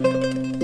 Música